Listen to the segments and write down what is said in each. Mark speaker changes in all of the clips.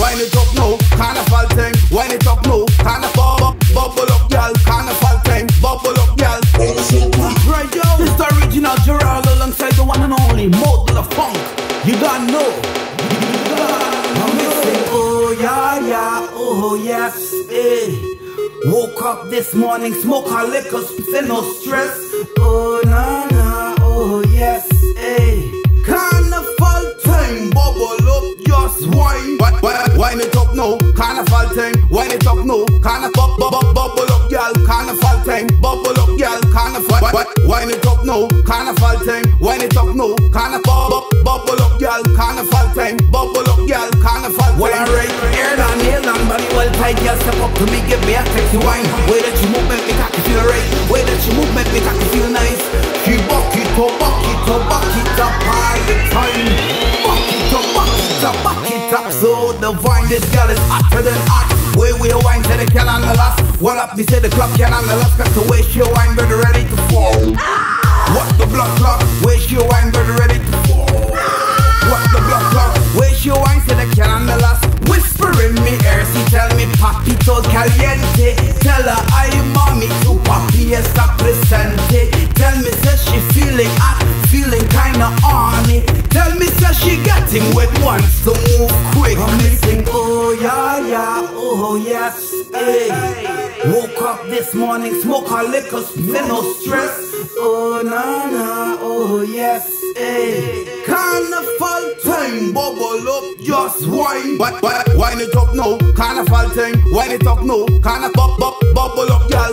Speaker 1: Wind it up now, carnival time. Wind it up now, carnival. Bubble up, girl. Carnival time. Bubble up, girl. Right, yo. This the original Geraldo alongside the one and only Mode De La Fvnk. You gotta know. I'm missing. Oh yeah, yeah. Oh yes. Eh. Woke up this morning, smoke a liquor, feel no stress. Oh na na. Oh yes. Time. Wine it up now, carnival bu- bu- bubble up, girl. Carnival time, bubble up, girl. Carnival. wi- Wine it up now, carnival time. Wine it up now, carnival bu- bubble up, girl. Carnival time, bubble up, girl. Carnival time. Well, alright, hair down, nail down, body well tight, girl. Step up to me, give me a sexy wine. Way that you move, make me cocky feel right. Way that you move, make me cocky feel nice. She buck it up, buck it up, buck it up the time. Buck it up, buck it up, buck it up. So divine, this girl is hotter than Well up, me say the clock can on the last. Cause the way she wine, ready, ready to fall. What the blood clock? Way she wine, ready, ready to fall. What the blood clock? Way she wine to the can the last. Whisper in me ear, she tell me papito caliente. Tell her I am mommy to papi está presente. Tell me say she feeling hot, feeling kinda on it. Tell me say she getting wet wants to move quick. I'm missing, oh yeah yeah, oh yes, hey. Woke up this morning, smoke a liquor, feel no stress. Oh na na, oh yes, hey. Carnival time, bubble up, just wine. Wi- wi- Wine it up now, carnival time. Wine it up now, carnival bu- bubble up, girl.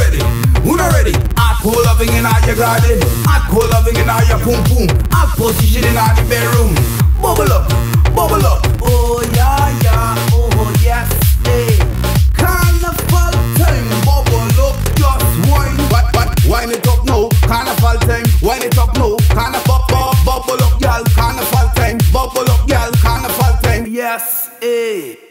Speaker 1: garden. Hardcore loving in all your pum pum. Hot position in the bedroom. Bubble up, bubble up. Oh yeah yeah, oh yes, hey. Carnival time, bubble up, just wine. What, what, wine it up now. Carnival time, wine it up now. Carnival, bu- bubble up, girl. Carnival time, bubble up, girl. Carnival time, yes, hey.